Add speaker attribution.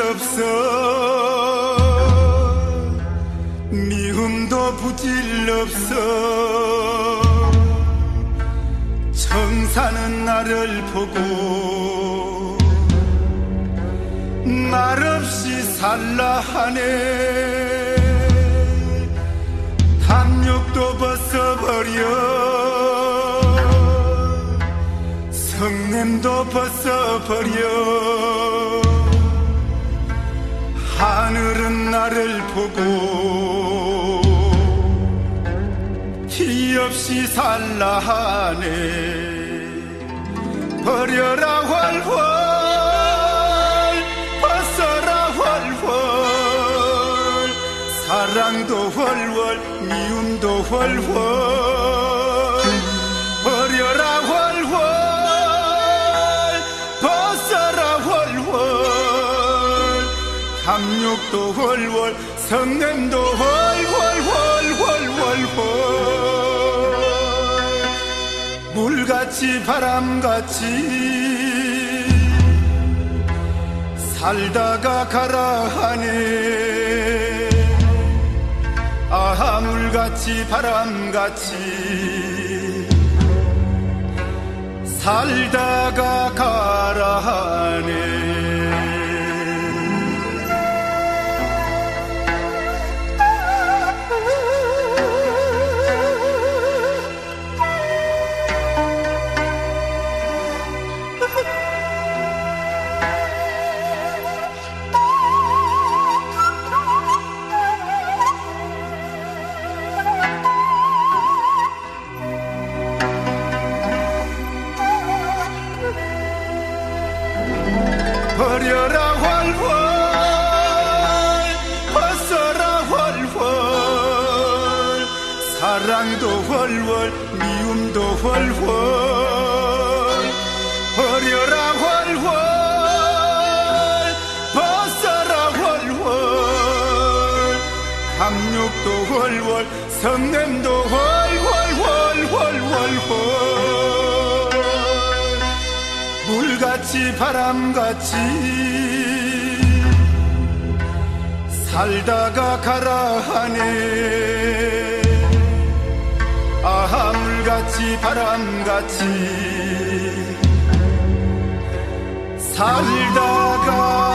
Speaker 1: 없어. 미움도 부질 없어. 청사는 나를 보고 말 없이 살라 하네. 탐욕도 벗어버려. 성냄도 벗어버려 하늘은 나를 보고 티 없이 살라 하네. 버려라 활활 벗어라 활활. 사랑도 활활 미움도 활활 탐욕도 활활 성냄도 활활활활활활 물같이 바람같이 살다가 가라 하네 아하 물같이 바람같이 살다가 가라 하네 버려라 활활 벗어라 활활. 사랑도 활활 미움도 활활. 버려라 활활 벗어라 활활. 감욕도 활활 성냄도 활활 활활 활활활 물같이 바람같이 살다가 가라 하네. 아하 물같이 바람같이 살다가